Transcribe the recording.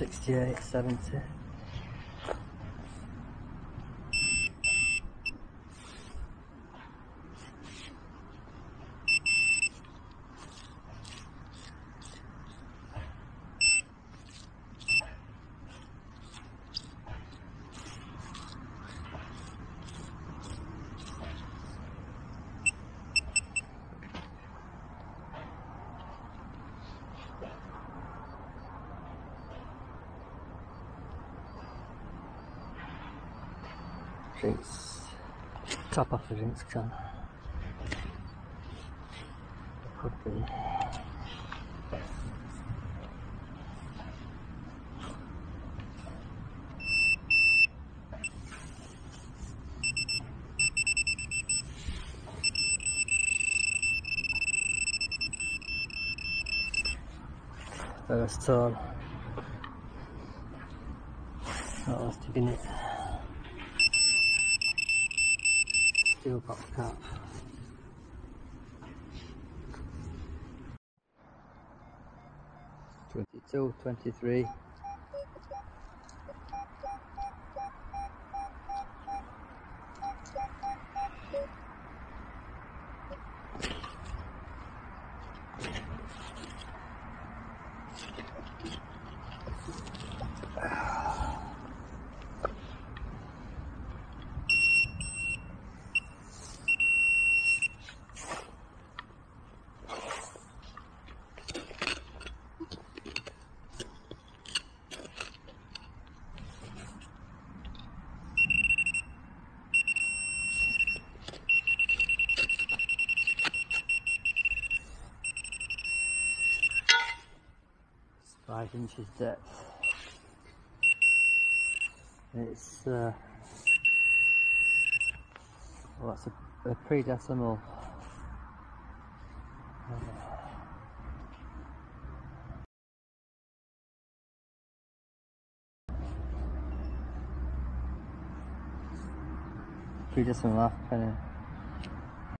68, 70. Drinks. Top off the drinks can. Could be. First turn. That was taking it. Still the cap. Twenty-two, twenty-three. Five inches depth. It's uh, well, that's a, a pre-decimal. Pre-decimal half penny.